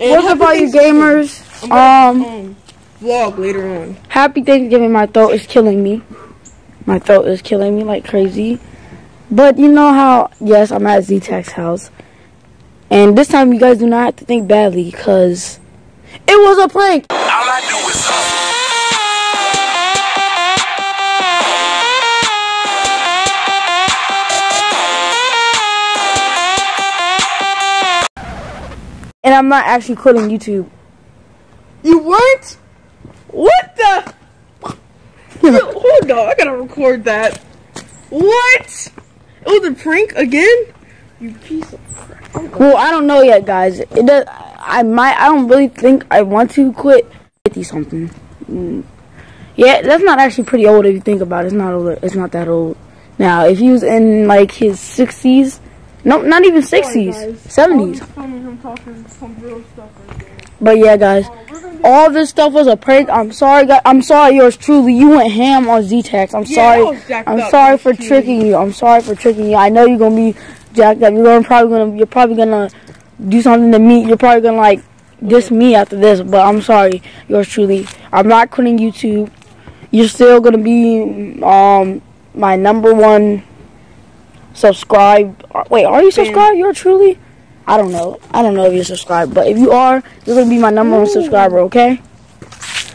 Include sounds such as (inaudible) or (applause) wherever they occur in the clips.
And What's up, all you gamers? I'm gonna, Um, um, vlog later on. happy Thanksgiving. My throat is killing me. My throat is killing me like crazy. But you know how? Yes, I'm at Ztasks house, and this time you guys do not have to think badly, cause it was a prank. All I do is And I'm not actually quitting YouTube. You weren't? What the? (laughs) Yo, hold on, I gotta record that. What? It was a prank again? You piece of crap. Well, I don't know yet, guys. It does. I might. I don't really think I want to quit. Fifty something. Mm. Yeah, that's not actually pretty old if you think about it. It's not old. It's not that old. Now, if he was in like his sixties, no, not even sixties, seventies. filming him talking some real stuff right there. But yeah, guys, all this stuff was a prank. I'm sorry, guys. I'm sorry, yours truly. You went ham on Ztasks. I'm Yeah, sorry. I'm sorry for tricking you. I'm sorry for tricking you. I know you're gonna be jacked up. You're gonna probably gonna. You're probably gonna do something to me. You're probably gonna like diss me after this. But I'm sorry, yours truly. I'm not quitting YouTube. You're still gonna be um my number one subscribe. Wait, are you subscribed? You're truly. I don't know. I don't know if you're subscribed, but if you are, you're gonna be my number one subscriber. Okay.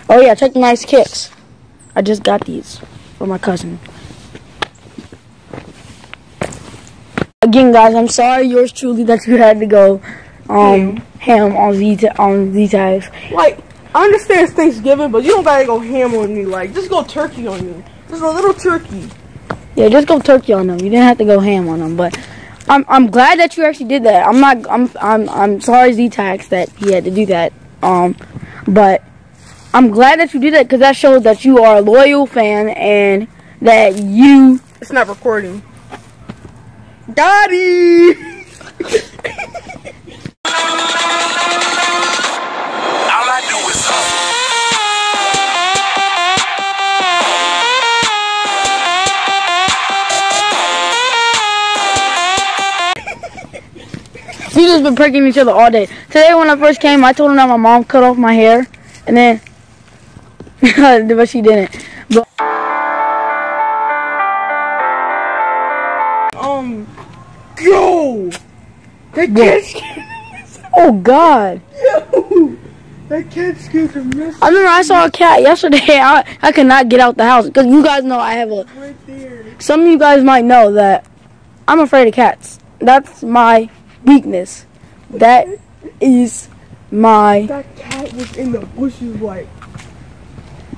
Oh yeah, check the nice kicks. I just got these for my cousin. Again, guys, I'm sorry, yours truly, that you had to go um ham on Z on Ztasks. Like, I understand it's Thanksgiving, but you don't gotta go ham on me. Like, just go turkey on you. Just a little turkey. Yeah, just go turkey on them. You didn't have to go ham on them, but I'm I'm glad that you actually did that. I'm not I'm I'm I'm sorry Ztasks that he had to do that. Um, but I'm glad that you did that because that shows that you are a loyal fan and that you It's not recording. Daddy! (laughs) We just been pranking each other all day. Today when I first came, I told him that my mom cut off my hair, and then, (laughs) but she didn't. But Um, yo! That cat scared (laughs) oh God, Yo! That cat scared the mess I remember I saw a cat yesterday. (laughs) I I could not get out the house because you guys know I have a. right there. Some of you guys might know that I'm afraid of cats. That's my weakness. That is my. That cat was in the bushes like.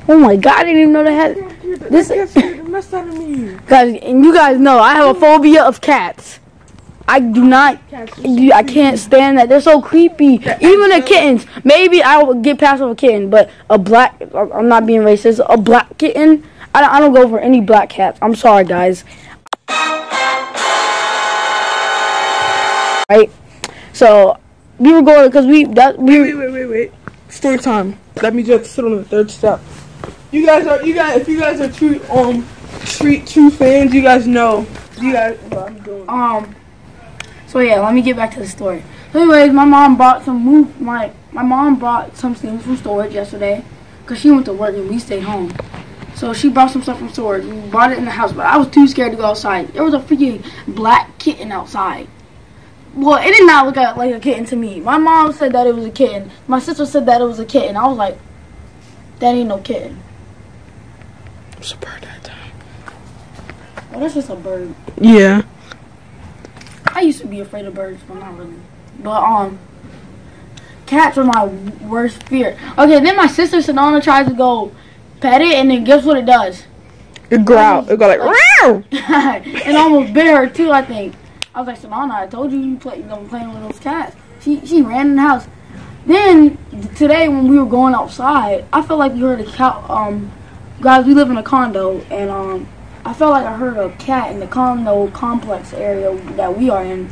Oh my God, I didn't even know they had. That scared the, This- that scared out of me. Guys, and you guys know I have a phobia of cats. I do not I can't stand that. They're so creepy. Even the kittens. Maybe I would get past with a kitten, but a black. I'm not being racist. A black kitten. I I don't go for any black cats. I'm sorry, guys. Right. So we were going because we that we. Wait, wait, wait, wait. Story time. That means you have to sit on the third step. You guys are, you guys, if you guys are true, um, true, true fans, you guys know. You guys, what I'm doing. Um. So yeah, let me get back to the story. So anyways, my mom bought some move. My my mom brought some things from storage yesterday, cause she went to work and we stayed home. So she brought some stuff from storage. We brought it in the house, but I was too scared to go outside. There was a freaking black kitten outside. Well, it did not look like a kitten to me. My mom said that it was a kitten. My sister said that it was a kitten. I was like, that ain't no kitten. It's a bird that time. Well, that's just a bird. Yeah. I used to be afraid of birds, but not really. But um, cats are my worst fear. Okay, then my sister Sedona tries to go pet it, and then guess what it does? It growl. It go like, (laughs) Row! (laughs) it almost bit her too. I think. I was like, Sedona, I told you you play, you gonna play with those cats. She she ran in the house. Then today when we were going outside, I felt like we heard a cat. Um, guys, we live in a condo, and um, I felt like I heard a cat in the condo complex area that we are in.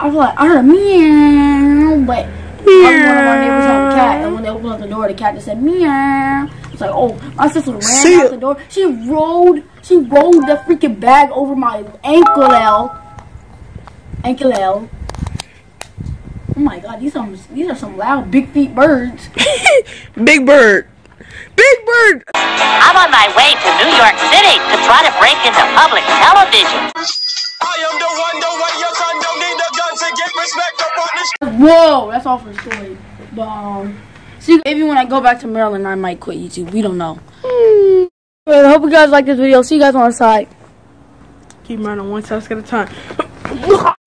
I feel like I heard a meow, but one of our neighbors had a cat, and when they opened up the door, the cat just said meow. It's like, oh, my sister ran See out the door. She rolled, she rolled that freaking bag over my ankle, ankle. Oh my god, these are these are some loud big feet birds. (laughs) Big Bird. Big Bird. I'm on my way to New York City to try to break into public television. I am the one, the way your son don't need a gun to get respect up on this. Whoa, that's all for the story. But um, see, maybe when I go back to Maryland, I might quit YouTube. We don't know. Well, I hope you guys like this video. See you guys on the side. Keep running on one task at a time. (laughs)